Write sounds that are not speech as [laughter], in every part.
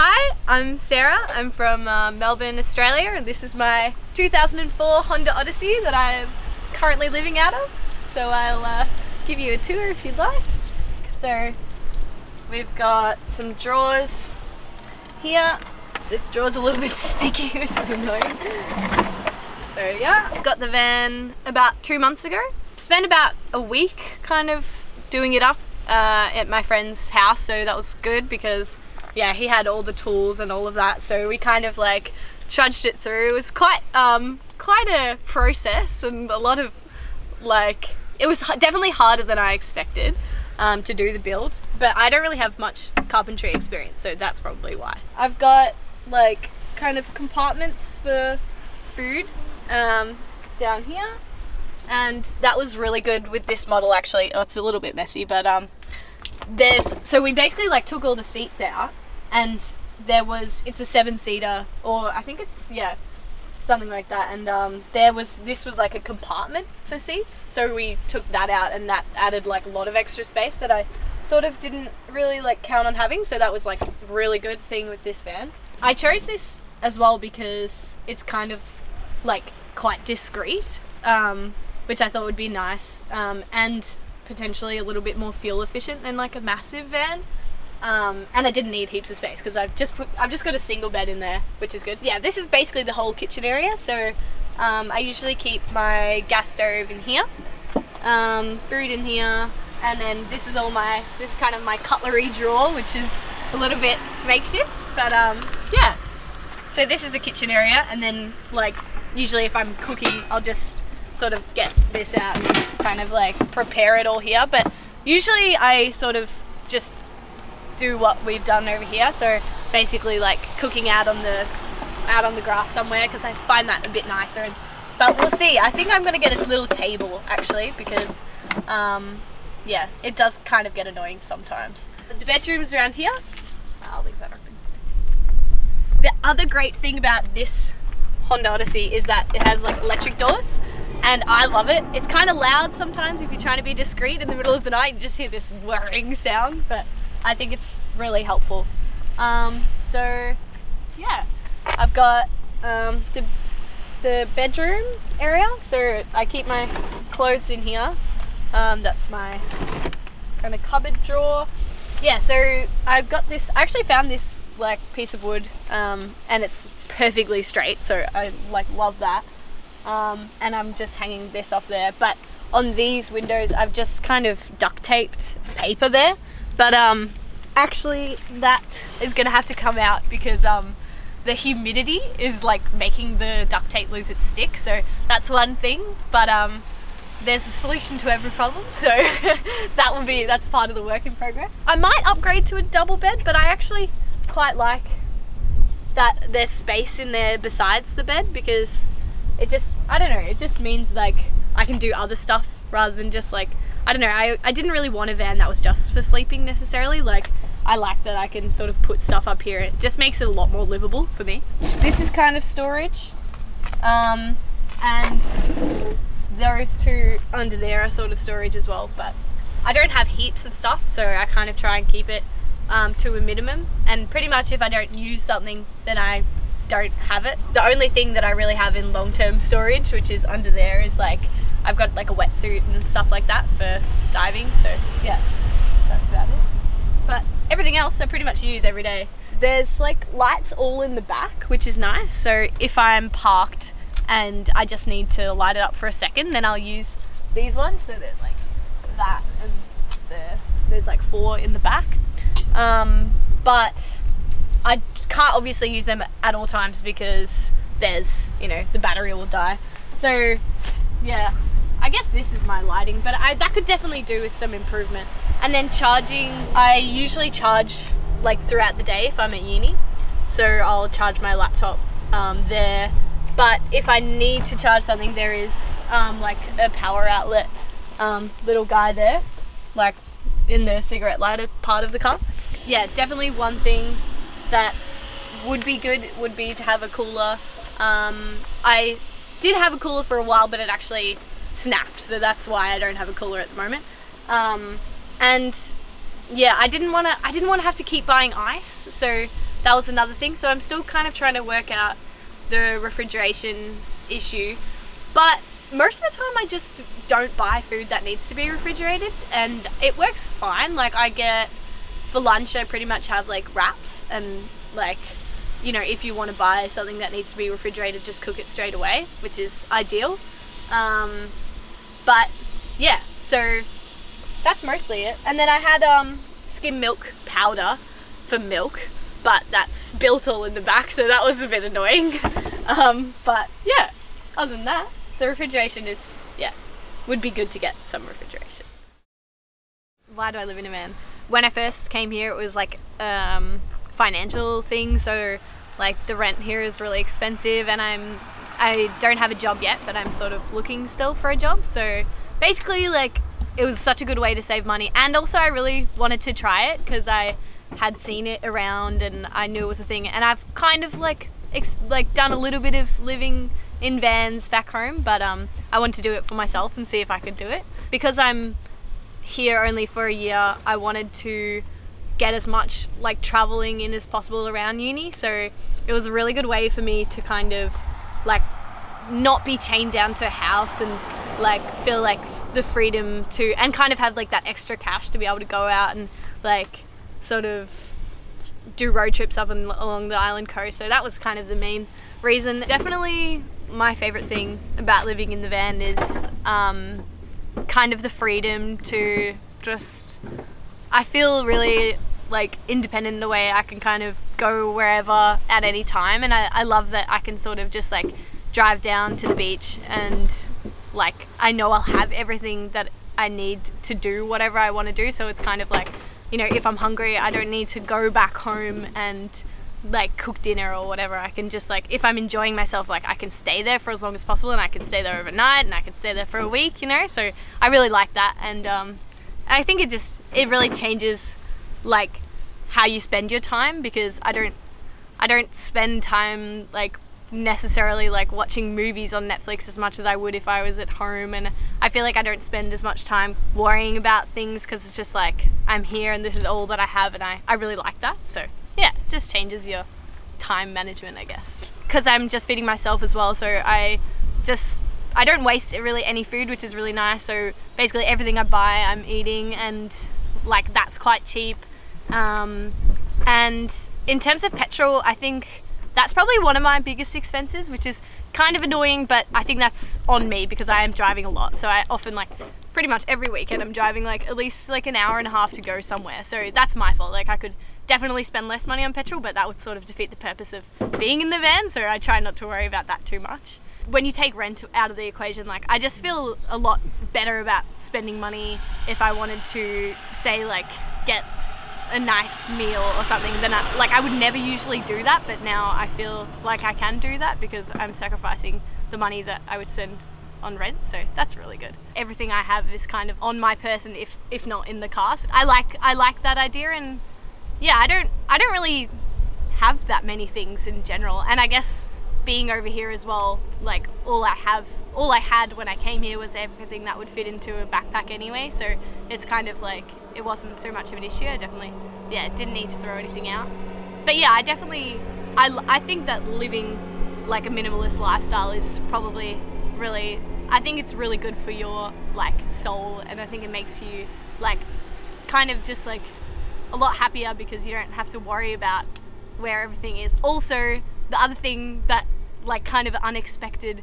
Hi, I'm Sarah. I'm from uh, Melbourne, Australia, and this is my 2004 Honda Odyssey that I'm currently living out of. So I'll uh, give you a tour if you'd like. So we've got some drawers here. This drawer's a little bit [laughs] sticky, which is annoying. So yeah, got the van about two months ago. Spent about a week kind of doing it up uh, at my friend's house, so that was good because yeah, he had all the tools and all of that. So we kind of like trudged it through. It was quite um, quite a process and a lot of like it was definitely harder than I expected um, to do the build. But I don't really have much carpentry experience, so that's probably why. I've got like kind of compartments for food um, down here and that was really good with this model actually oh, it's a little bit messy but um there's so we basically like took all the seats out and there was it's a seven seater or I think it's yeah something like that. And um, there was this was like a compartment for seats. So we took that out and that added like a lot of extra space that I sort of didn't really like count on having. So that was like a really good thing with this van. I chose this as well because it's kind of like quite discreet um, which I thought would be nice um, and potentially a little bit more fuel efficient than like a massive van. Um, and I didn't need heaps of space because I've just put, I've just got a single bed in there, which is good. Yeah, this is basically the whole kitchen area. So um, I usually keep my gas stove in here, um, food in here, and then this is all my, this kind of my cutlery drawer, which is a little bit makeshift, but um, yeah. So this is the kitchen area, and then like usually if I'm cooking, I'll just sort of get this out and kind of like prepare it all here. But usually I sort of just do what we've done over here. So basically like cooking out on the out on the grass somewhere because I find that a bit nicer. And, but we'll see. I think I'm to get a little table actually because um, yeah, it does kind of get annoying sometimes. The bedroom's around here. I'll leave that open. The other great thing about this Honda Odyssey is that it has like electric doors and I love it. It's kind of loud sometimes if you're trying to be discreet in the middle of the night, you just hear this whirring sound, but I think it's really helpful. Um, so yeah, I've got um, the, the bedroom area, so I keep my clothes in here. Um, that's my kind of cupboard drawer. Yeah, so I've got this, I actually found this like piece of wood um, and it's perfectly straight, so I like love that um, and I'm just hanging this off there. But on these windows, I've just kind of duct taped paper there. But um, actually that is gonna have to come out because um, the humidity is like making the duct tape lose its stick. So that's one thing, but um, there's a solution to every problem. [laughs] So that will be, that's part of the work in progress. I might upgrade to a double bed, but I actually quite like that there's space in there besides the bed because it just I don't know it just means like I can do other stuff rather than just like I don't know I, I didn't really want a van that was just for sleeping necessarily like I like that I can sort of put stuff up here. It just makes it a lot more livable for me. This is kind of storage um, and those two under there are sort of storage as well but I don't have heaps of stuff so I kind of try and keep it um, to a minimum. And pretty much if I don't use something then I don't have it. The only thing that I really have in long-term storage, which is under there, is like I've got like a wetsuit and stuff like that for diving. So yeah, that's about it. But everything else I pretty much use every day. There's like lights all in the back, which is nice. So if I'm parked and I just need to light it up for a second, then I'll use these ones. So that like that and there. There's like four in the back. Um, but I can't obviously use them at all times because there's, you know, the battery will die. So, yeah, I guess this is my lighting, but I, that could definitely do with some improvement. And then charging, I usually charge like throughout the day if I'm at uni. So I'll charge my laptop um, there. But if I need to charge something, there is um, like a power outlet um, little guy there, like in the cigarette lighter part of the car. Yeah, definitely one thing that would be good would be to have a cooler. Um, I did have a cooler for a while, but it actually snapped, so that's why I don't have a cooler at the moment. Um, and yeah, I didn't want to. I didn't want to have to keep buying ice, so that was another thing. So I'm still kind of trying to work out the refrigeration issue. But most of the time I just don't buy food that needs to be refrigerated and it works fine. Like I get for lunch I pretty much have like wraps and like you know if you want to buy something that needs to be refrigerated just cook it straight away which is ideal. Um, but yeah so that's mostly it. And then I had um, skim milk powder for milk but that spilt all in the back so that was a bit annoying. [laughs] Um, but yeah other than that the refrigeration is yeah would be good to get some refrigeration. Why do I live in a van? When I first came here it was like um, financial thing so like the rent here is really expensive and I'm I don't have a job yet but I'm sort of looking still for a job. So basically like it was such a good way to save money. And also I really wanted to try it because I had seen it around and I knew it was a thing. And I've kind of like like done a little bit of living in vans back home but um I wanted to do it for myself and see if I could do it. Because I'm here only for a year I wanted to get as much like traveling in as possible around uni. So it was a really good way for me to kind of like not be chained down to a house and like feel like the freedom to and kind of have like that extra cash to be able to go out and like sort of do road trips up and along the island coast. So that was kind of the main reason. Definitely my favorite thing about living in the van is um, kind of the freedom to just I feel really like independent in a way I can kind of go wherever at any time. And I, I love that I can sort of just like drive down to the beach and like I know I'll have everything that I need to do whatever I want to do. So it's kind of like you know if I'm hungry I don't need to go back home and like cook dinner or whatever. I can just like if I'm enjoying myself like I can stay there for as long as possible and I can stay there overnight and I can stay there for a week you know? So I really like that. And um, I think it just it really changes like how you spend your time because I don't I don't spend time like necessarily like watching movies on Netflix as much as I would if I was at home and I feel like I don't spend as much time worrying about things because it's just like I'm here and this is all that I have and I, I really like that. So yeah it just changes your time management I guess. Because I'm just feeding myself as well so I just I don't waste really any food which is really nice. So basically everything I buy I'm eating and like that's quite cheap um, and in terms of petrol, I think that's probably one of my biggest expenses, which is kind of annoying, but I think that's on me because I am driving a lot. So I often like pretty much every weekend I'm driving like at least like an hour and a half to go somewhere. So that's my fault. Like I could definitely spend less money on petrol, but that would sort of defeat the purpose of being in the van. So I try not to worry about that too much. When you take rent out of the equation, like I just feel a lot better about spending money if I wanted to say like get a nice meal or something, then I, like I would never usually do that, but now I feel like I can do that because I'm sacrificing the money that I would spend on rent so that's really good. Everything I have is kind of on my person if if not in the car I like I like that idea and yeah I don't I don't really have that many things in general and I guess being over here as well like all I have all I had when I came here was everything that would fit into a backpack anyway so it's kind of like it wasn't so much of an issue. I definitely, yeah, didn't need to throw anything out. But yeah, I definitely, I, I think that living like a minimalist lifestyle is probably really, I think it's really good for your like soul and I think it makes you like kind of just like a lot happier because you don't have to worry about where everything is. Also, the other thing that like kind of unexpected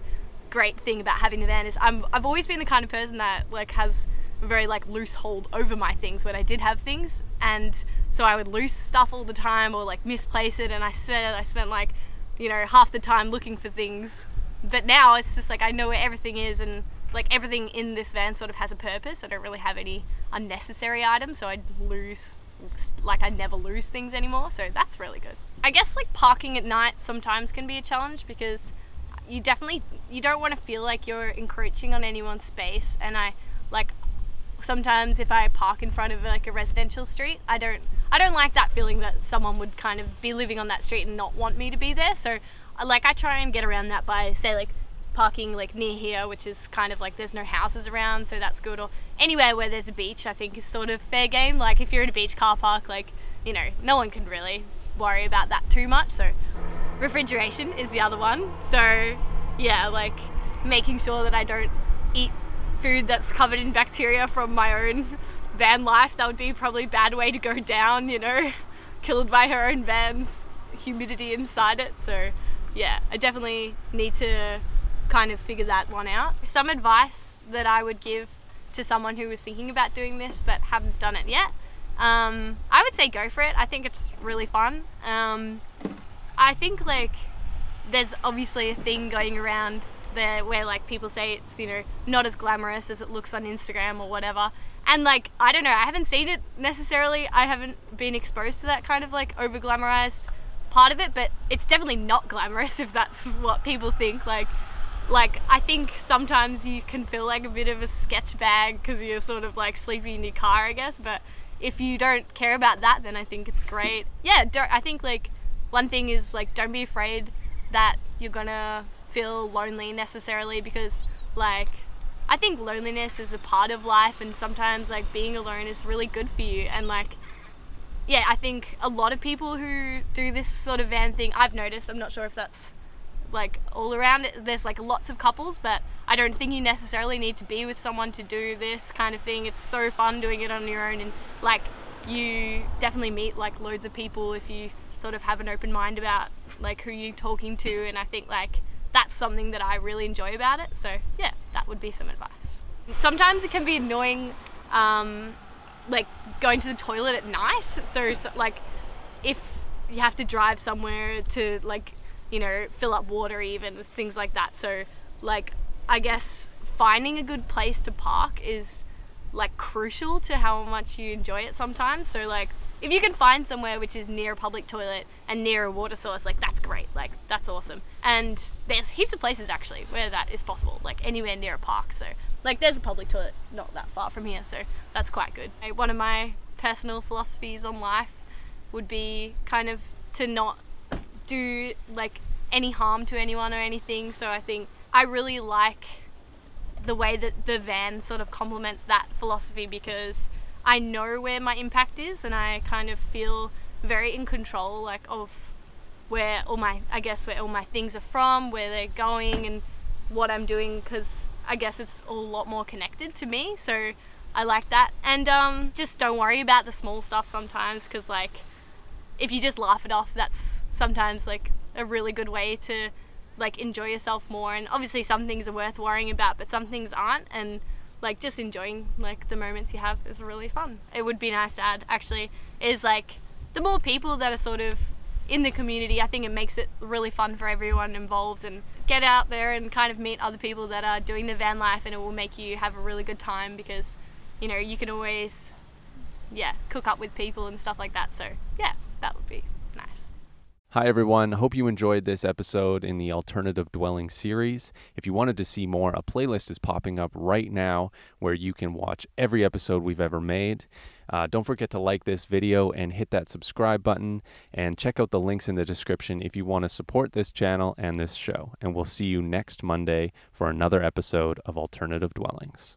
great thing about having the van is I'm I've always been the kind of person that like has a very like loose hold over my things when I did have things. And so I would lose stuff all the time or like misplace it. And I spent I spent like you know half the time looking for things. But now it's just like I know where everything is and like everything in this van sort of has a purpose. I don't really have any unnecessary items so I lose like I never lose things anymore. So that's really good I guess like parking at night sometimes can be a challenge because you definitely you don't want to feel like you're encroaching on anyone's space and I like sometimes if I park in front of like a residential street, I don't I don't like that feeling that someone would kind of be living on that street and not want me to be there. So like I try and get around that by say like parking like near here, which is kind of like there's no houses around, so that's good. Or anywhere where there's a beach, I think is sort of fair game. Like if you're in a beach car park, like you know, no one can really worry about that too much. So refrigeration is the other one. So yeah, like making sure that I don't eat food that's covered in bacteria from my own [laughs] van life. That would be probably a bad way to go down, you know, [laughs] killed by her own van's humidity inside it. So yeah, I definitely need to kind of figure that one out. Some advice that I would give to someone who was thinking about doing this but haven't done it yet. Um, I would say go for it. I think it's really fun. Um, I think like there's obviously a thing going around there where like people say it's you know not as glamorous as it looks on Instagram or whatever. And like I don't know, I haven't seen it necessarily. I haven't been exposed to that kind of like over glamorized part of it, but it's definitely not [laughs] glamorous if that's what people think. Like like I think sometimes you can feel like a bit of a sketch bag because you're sort of like sleeping in your car, I guess. But if you don't care about that, then I think it's great. Yeah, I think like one thing is like don't be afraid that you're gonna feel lonely necessarily because like I think loneliness is a part of life and sometimes like being alone is really good for you and like yeah, I think a lot of people who do this sort of van thing, I've noticed, I'm not sure if that's like all around there's like lots of couples but I don't think you necessarily need to be with someone to do this kind of thing. It's so fun doing it on your own and like you definitely meet like loads of people if you sort of have an open mind about like who you're talking to and I think like that's something that I really enjoy about it. So yeah that would be some advice. Sometimes it can be annoying um, like going to the toilet at night. So, so like if you have to drive somewhere to like you know, fill up water even, things like that. So, like, I guess finding a good place to park is like crucial to how much you enjoy it sometimes. So, like, if you can find somewhere which is near a public toilet and near a water source, like, that's great. Like, that's awesome. And there's heaps of places actually where that is possible, like, anywhere near a park. So, like, there's a public toilet not that far from here, so that's quite good. One of my personal philosophies on life would be kind of to not do like any harm to anyone or anything. So I think I really like the way that the van sort of complements that philosophy because I know where my impact is and I kind of feel very in control like of where all my I guess where all my things are from, where they're going and what I'm doing because I guess it's a lot more connected to me. So I like that. And um, just don't worry about the small stuff sometimes because like if you just laugh it off, that's sometimes like a really good way to like enjoy yourself more and obviously some things are worth worrying about but some things aren't and like just enjoying like the moments you have is really fun. It would be nice to add actually is like the more people that are sort of in the community i think it makes it really fun for everyone involved and get out there and kind of meet other people that are doing the van life and it will make you have a really good time because you know you can always yeah cook up with people and stuff like that. So yeah that would be nice Hi, everyone. Hope you enjoyed this episode in the Alternative Dwelling series. If you wanted to see more, a playlist is popping up right now where you can watch every episode we've ever made. Uh, don't forget to like this video and hit that subscribe button and check out the links in the description if you want to support this channel and this show. And we'll see you next Monday for another episode of Alternative Dwellings.